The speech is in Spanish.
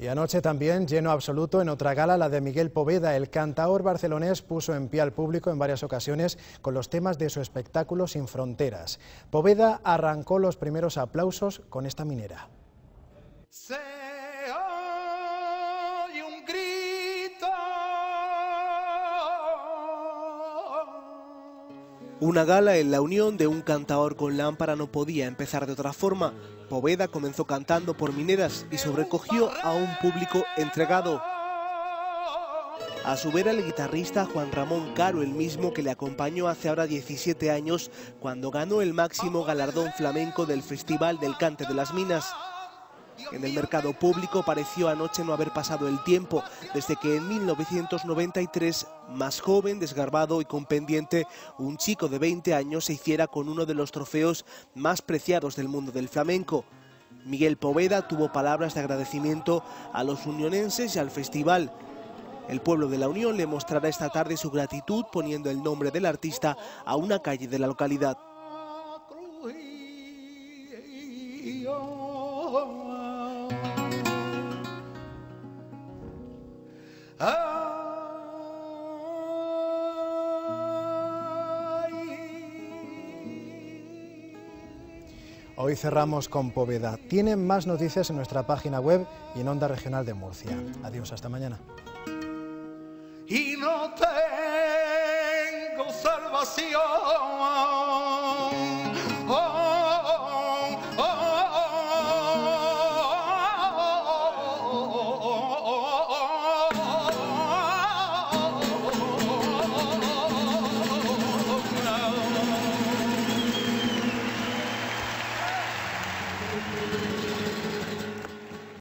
Y anoche también lleno absoluto en otra gala, la de Miguel Poveda. El cantaor barcelonés puso en pie al público en varias ocasiones con los temas de su espectáculo Sin Fronteras. Poveda arrancó los primeros aplausos con esta minera. Una gala en la unión de un cantador con lámpara no podía empezar de otra forma. Poveda comenzó cantando por mineras y sobrecogió a un público entregado. A su vera el guitarrista Juan Ramón Caro, el mismo que le acompañó hace ahora 17 años cuando ganó el máximo galardón flamenco del Festival del Cante de las Minas. En el mercado público pareció anoche no haber pasado el tiempo, desde que en 1993, más joven, desgarbado y con pendiente, un chico de 20 años se hiciera con uno de los trofeos más preciados del mundo del flamenco. Miguel Poveda tuvo palabras de agradecimiento a los unionenses y al festival. El pueblo de la Unión le mostrará esta tarde su gratitud poniendo el nombre del artista a una calle de la localidad. Hoy cerramos con Poveda. Tienen más noticias en nuestra página web y en Onda Regional de Murcia. Adiós, hasta mañana. Y no tengo salvación. どうも。